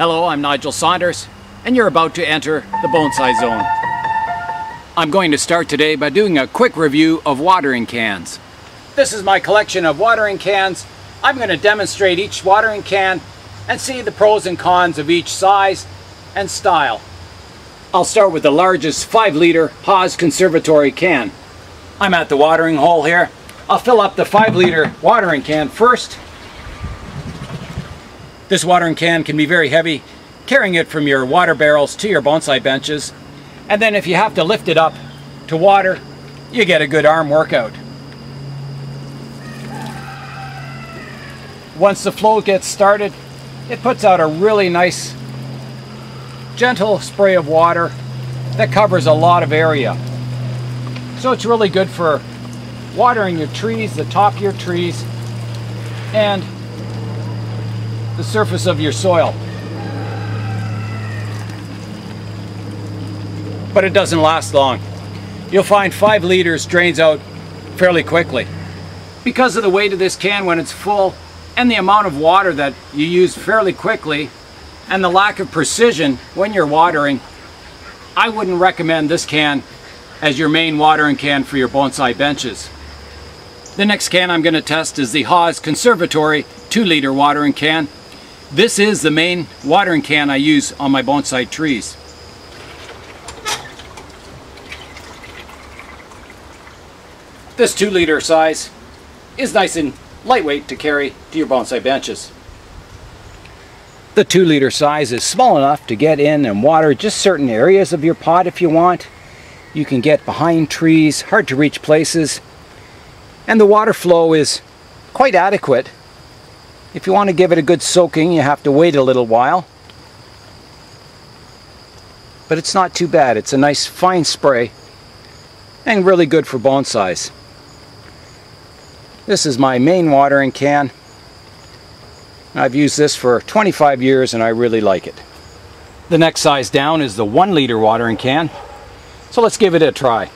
Hello, I'm Nigel Saunders, and you're about to enter the bonsai zone. I'm going to start today by doing a quick review of watering cans. This is my collection of watering cans. I'm going to demonstrate each watering can and see the pros and cons of each size and style. I'll start with the largest 5 liter Haws Conservatory can. I'm at the watering hole here. I'll fill up the 5 liter watering can first. This watering can can be very heavy, carrying it from your water barrels to your bonsai benches. And then if you have to lift it up to water, you get a good arm workout. Once the flow gets started, it puts out a really nice gentle spray of water that covers a lot of area. So it's really good for watering your trees, the top of your trees, and the surface of your soil. But it doesn't last long. You'll find five liters drains out fairly quickly. Because of the weight of this can when it's full and the amount of water that you use fairly quickly and the lack of precision when you're watering, I wouldn't recommend this can as your main watering can for your bonsai benches. The next can I'm going to test is the Haws Conservatory 2 liter watering can. This is the main watering can I use on my bonsai trees. This 2 liter size is nice and lightweight to carry to your bonsai benches. The 2 liter size is small enough to get in and water just certain areas of your pot if you want. You can get behind trees, hard to reach places, and the water flow is quite adequate. If you want to give it a good soaking, you have to wait a little while. But it's not too bad. It's a nice fine spray and really good for bonsais. This is my main watering can. I've used this for 25 years and I really like it. The next size down is the one liter watering can. So let's give it a try.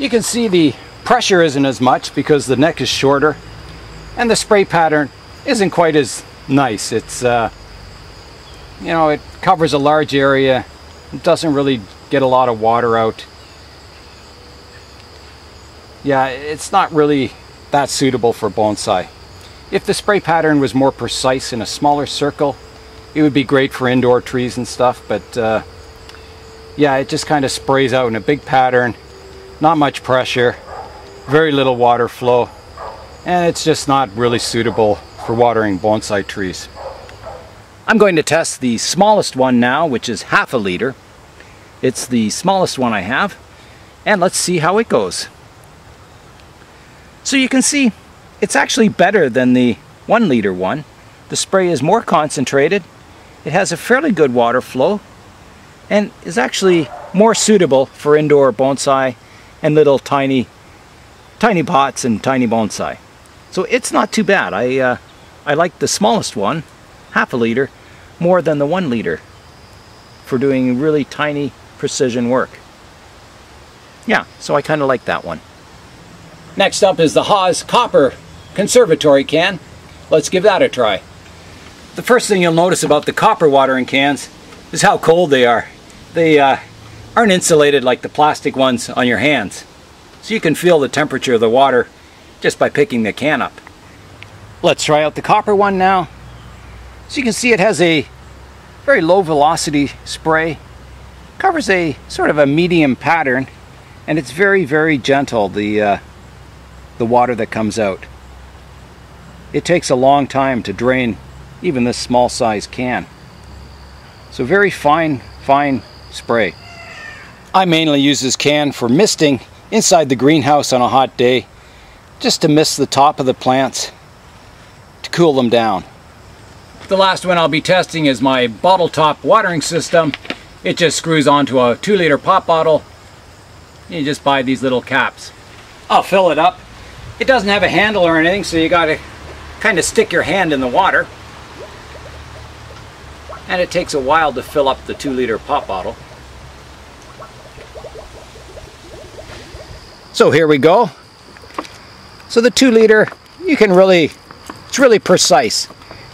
You can see the pressure isn't as much because the neck is shorter and the spray pattern isn't quite as nice. It's, uh, you know, it covers a large area. It doesn't really get a lot of water out. Yeah, it's not really that suitable for bonsai. If the spray pattern was more precise in a smaller circle, it would be great for indoor trees and stuff, but uh, yeah, it just kind of sprays out in a big pattern, not much pressure, very little water flow, and it's just not really suitable for watering bonsai trees. I'm going to test the smallest one now, which is half a liter. It's the smallest one I have, and let's see how it goes. So you can see it's actually better than the one liter one. The spray is more concentrated. It has a fairly good water flow and is actually more suitable for indoor bonsai and little tiny tiny pots and tiny bonsai. So it's not too bad. I, uh, I like the smallest one, half a liter, more than the one liter for doing really tiny precision work. Yeah, so I kind of like that one. Next up is the Haws Copper Conservatory can. Let's give that a try. The first thing you'll notice about the copper watering cans is how cold they are. They uh, aren't insulated like the plastic ones on your hands. So you can feel the temperature of the water just by picking the can up. Let's try out the copper one now. So you can see it has a very low velocity spray. Covers a sort of a medium pattern and it's very very gentle the uh, the water that comes out. It takes a long time to drain even this small size can. So very fine, fine spray. I mainly use this can for misting inside the greenhouse on a hot day, just to mist the top of the plants to cool them down. The last one I'll be testing is my bottle top watering system. It just screws onto a two liter pop bottle. You just buy these little caps. I'll fill it up. It doesn't have a handle or anything, so you gotta kind of stick your hand in the water. And it takes a while to fill up the two liter pop bottle. So here we go. So the two liter, you can really, it's really precise.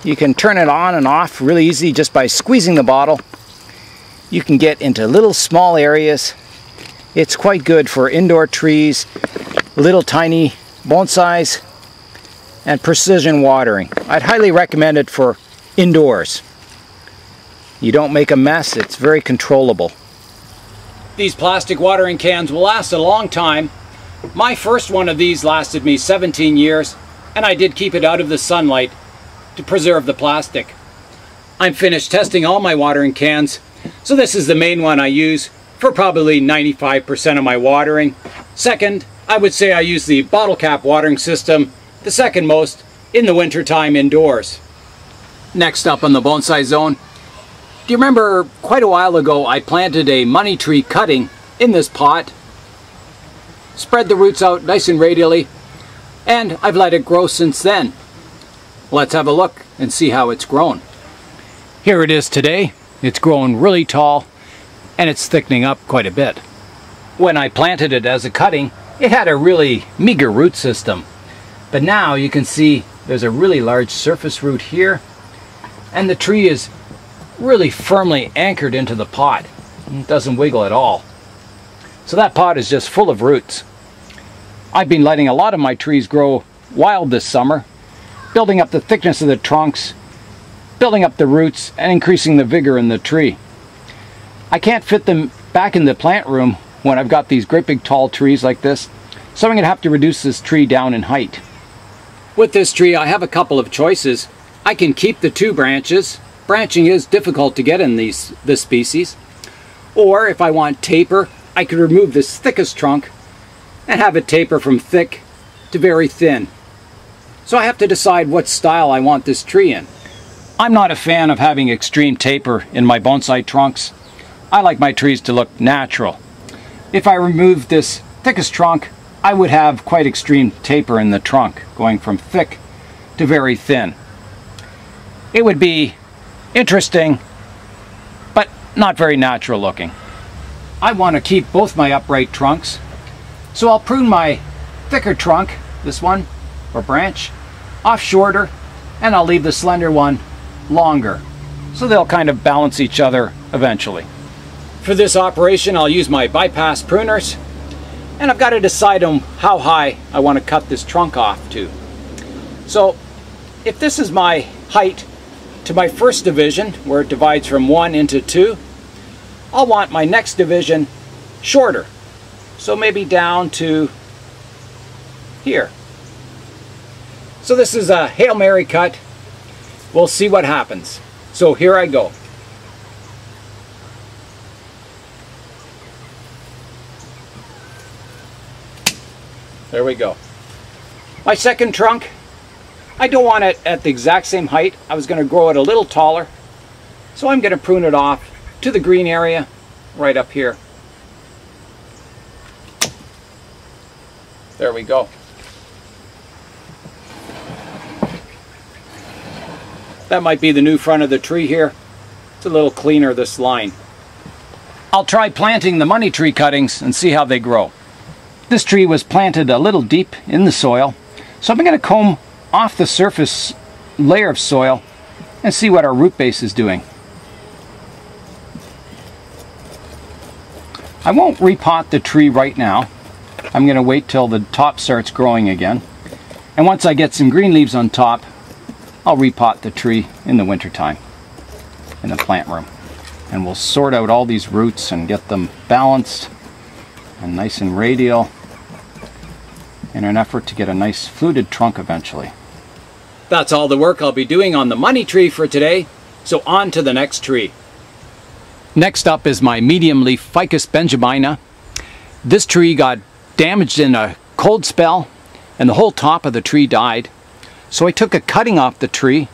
You can turn it on and off really easy just by squeezing the bottle. You can get into little small areas. It's quite good for indoor trees, little tiny bonsais, and precision watering. I'd highly recommend it for indoors. You don't make a mess, it's very controllable. These plastic watering cans will last a long time. My first one of these lasted me 17 years, and I did keep it out of the sunlight to preserve the plastic. I'm finished testing all my watering cans, so this is the main one I use for probably 95% of my watering. Second, I would say I use the bottle cap watering system, the second most, in the wintertime indoors. Next up on the bonsai zone do you remember quite a while ago I planted a money tree cutting in this pot, spread the roots out nice and radially, and I've let it grow since then. Let's have a look and see how it's grown. Here it is today. It's grown really tall and it's thickening up quite a bit. When I planted it as a cutting, it had a really meager root system. But now you can see there's a really large surface root here and the tree is really firmly anchored into the pot. It doesn't wiggle at all. So that pot is just full of roots. I've been letting a lot of my trees grow wild this summer, building up the thickness of the trunks, building up the roots, and increasing the vigor in the tree. I can't fit them back in the plant room when I've got these great big tall trees like this, so I'm going to have to reduce this tree down in height. With this tree I have a couple of choices. I can keep the two branches Branching is difficult to get in these this species. Or if I want taper, I could remove this thickest trunk and have it taper from thick to very thin. So I have to decide what style I want this tree in. I'm not a fan of having extreme taper in my bonsai trunks. I like my trees to look natural. If I remove this thickest trunk, I would have quite extreme taper in the trunk, going from thick to very thin. It would be interesting, but not very natural looking. I want to keep both my upright trunks, so I'll prune my thicker trunk, this one, or branch, off shorter, and I'll leave the slender one longer, so they'll kind of balance each other eventually. For this operation, I'll use my bypass pruners, and I've got to decide on how high I want to cut this trunk off to. So, if this is my height to my first division, where it divides from 1 into 2, I'll want my next division shorter. So maybe down to here. So this is a Hail Mary cut. We'll see what happens. So here I go. There we go. My second trunk I don't want it at the exact same height. I was going to grow it a little taller. So I'm going to prune it off to the green area right up here. There we go. That might be the new front of the tree here. It's a little cleaner this line. I'll try planting the money tree cuttings and see how they grow. This tree was planted a little deep in the soil, so I'm going to comb off the surface layer of soil and see what our root base is doing. I won't repot the tree right now. I'm going to wait till the top starts growing again. And once I get some green leaves on top, I'll repot the tree in the wintertime in the plant room. And we'll sort out all these roots and get them balanced and nice and radial in an effort to get a nice fluted trunk eventually. That's all the work I'll be doing on the money tree for today, so on to the next tree. Next up is my medium leaf Ficus benjamina. This tree got damaged in a cold spell and the whole top of the tree died. So I took a cutting off the tree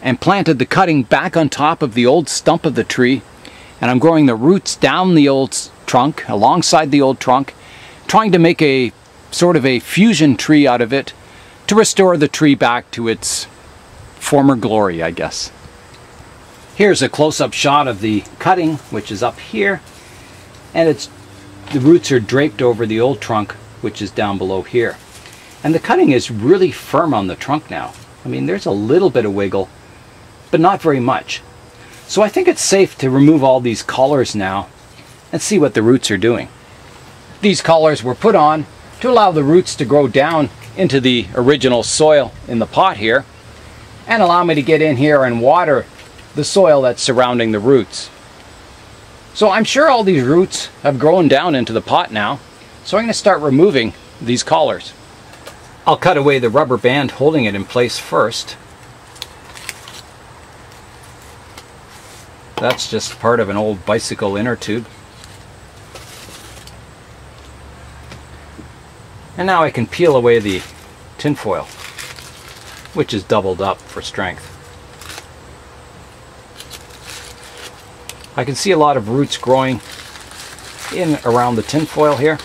and planted the cutting back on top of the old stump of the tree and I'm growing the roots down the old trunk alongside the old trunk trying to make a sort of a fusion tree out of it to restore the tree back to its former glory, I guess. Here's a close-up shot of the cutting, which is up here, and it's the roots are draped over the old trunk, which is down below here. And the cutting is really firm on the trunk now. I mean, there's a little bit of wiggle, but not very much. So I think it's safe to remove all these collars now and see what the roots are doing. These collars were put on to allow the roots to grow down into the original soil in the pot here and allow me to get in here and water the soil that's surrounding the roots. So I'm sure all these roots have grown down into the pot now, so I'm going to start removing these collars. I'll cut away the rubber band holding it in place first. That's just part of an old bicycle inner tube. And now I can peel away the tinfoil, which is doubled up for strength. I can see a lot of roots growing in around the tinfoil here.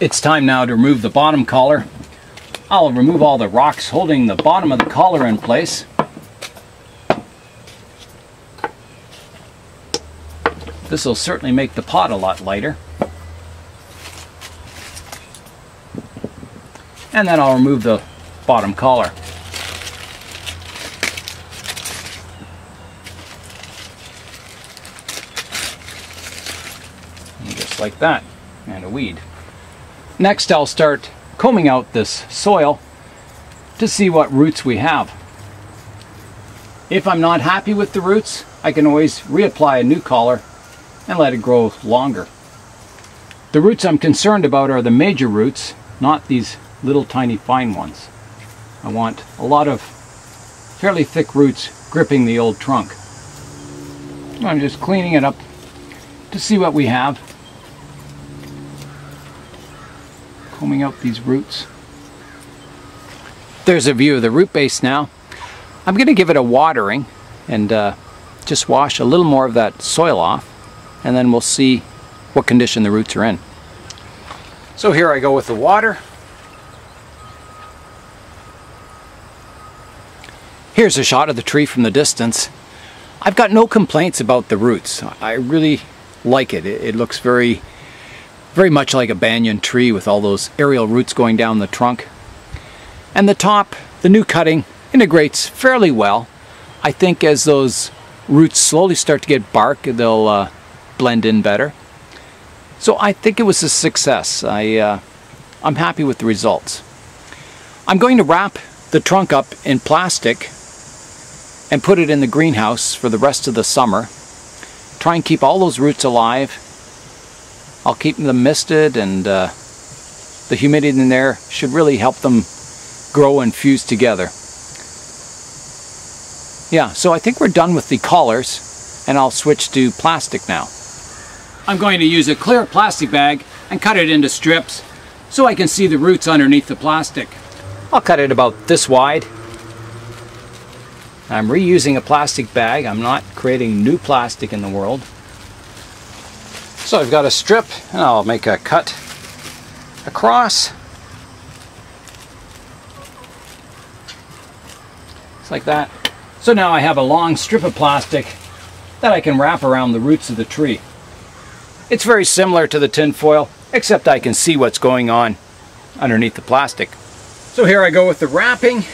It's time now to remove the bottom collar I'll remove all the rocks holding the bottom of the collar in place. This will certainly make the pot a lot lighter. And then I'll remove the bottom collar. Like that, and a weed. Next I'll start combing out this soil to see what roots we have. If I'm not happy with the roots, I can always reapply a new collar and let it grow longer. The roots I'm concerned about are the major roots, not these little tiny fine ones. I want a lot of fairly thick roots gripping the old trunk. I'm just cleaning it up to see what we have combing out these roots. There's a view of the root base now. I'm going to give it a watering and uh, just wash a little more of that soil off and then we'll see what condition the roots are in. So here I go with the water. Here's a shot of the tree from the distance. I've got no complaints about the roots. I really like it. It, it looks very very much like a banyan tree with all those aerial roots going down the trunk. And the top, the new cutting, integrates fairly well. I think as those roots slowly start to get bark, they'll uh, blend in better. So I think it was a success. I, uh, I'm happy with the results. I'm going to wrap the trunk up in plastic and put it in the greenhouse for the rest of the summer. Try and keep all those roots alive I'll keep them misted and uh, the humidity in there should really help them grow and fuse together. Yeah, so I think we're done with the collars and I'll switch to plastic now. I'm going to use a clear plastic bag and cut it into strips so I can see the roots underneath the plastic. I'll cut it about this wide. I'm reusing a plastic bag. I'm not creating new plastic in the world. So I've got a strip and I'll make a cut across. Just like that. So now I have a long strip of plastic that I can wrap around the roots of the tree. It's very similar to the tin foil, except I can see what's going on underneath the plastic. So here I go with the wrapping.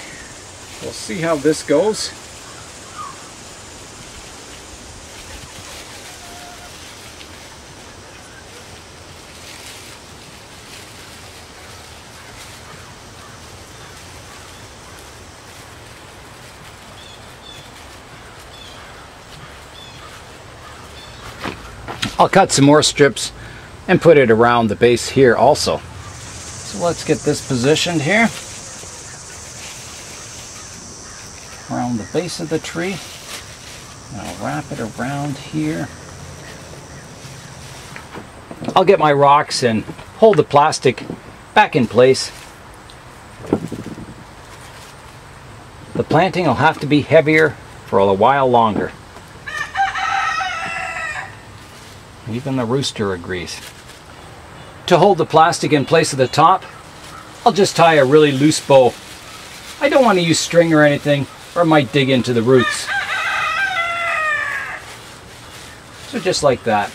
We'll see how this goes. I'll cut some more strips and put it around the base here also. So let's get this positioned here. Around the base of the tree. And I'll wrap it around here. I'll get my rocks and hold the plastic back in place. The planting will have to be heavier for a while longer. Even the rooster agrees. To hold the plastic in place at the top, I'll just tie a really loose bow. I don't want to use string or anything, or it might dig into the roots. So just like that.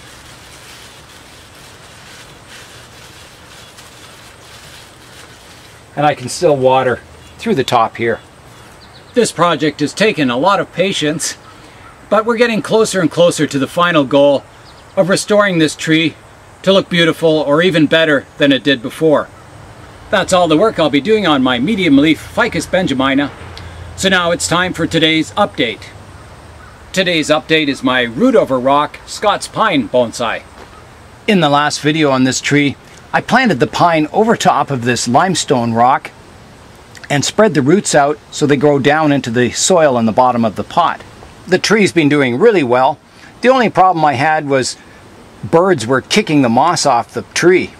and I can still water through the top here. This project has taken a lot of patience, but we're getting closer and closer to the final goal of restoring this tree to look beautiful or even better than it did before. That's all the work I'll be doing on my medium leaf Ficus benjamina. So now it's time for today's update. Today's update is my root over rock Scots pine bonsai. In the last video on this tree, I planted the pine over top of this limestone rock and spread the roots out so they grow down into the soil in the bottom of the pot. The tree's been doing really well. The only problem I had was birds were kicking the moss off the tree.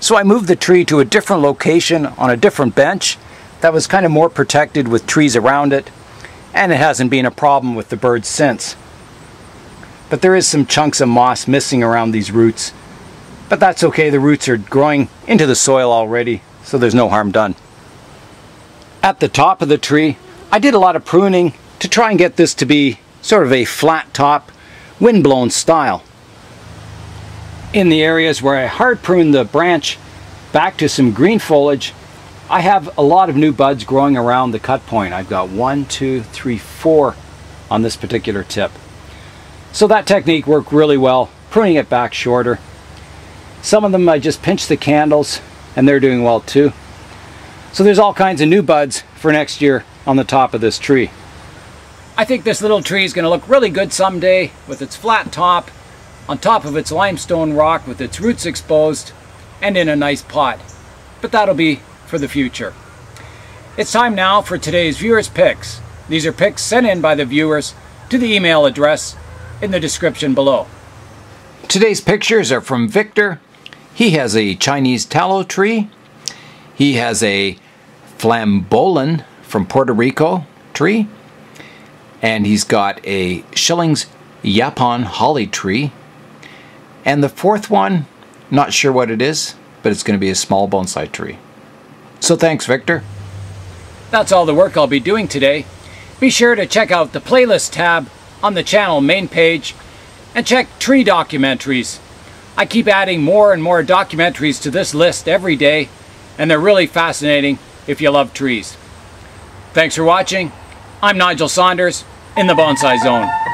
So I moved the tree to a different location on a different bench that was kind of more protected with trees around it and it hasn't been a problem with the birds since. But there is some chunks of moss missing around these roots. But that's okay, the roots are growing into the soil already, so there's no harm done. At the top of the tree, I did a lot of pruning to try and get this to be sort of a flat top, windblown style. In the areas where I hard prune the branch back to some green foliage, I have a lot of new buds growing around the cut point. I've got one, two, three, four on this particular tip. So that technique worked really well, pruning it back shorter. Some of them I just pinched the candles and they're doing well too. So there's all kinds of new buds for next year on the top of this tree. I think this little tree is going to look really good someday with its flat top, on top of its limestone rock with its roots exposed, and in a nice pot. But that'll be for the future. It's time now for today's viewers pics. These are pics sent in by the viewers to the email address in the description below. Today's pictures are from Victor. He has a Chinese tallow tree he has a flamboyan from Puerto Rico tree. And he's got a Schilling's Yaupon holly tree. And the fourth one, not sure what it is, but it's going to be a small bonsai tree. So thanks, Victor. That's all the work I'll be doing today. Be sure to check out the playlist tab on the channel main page and check tree documentaries. I keep adding more and more documentaries to this list every day and they're really fascinating if you love trees. Thanks for watching. I'm Nigel Saunders in the Bonsai Zone.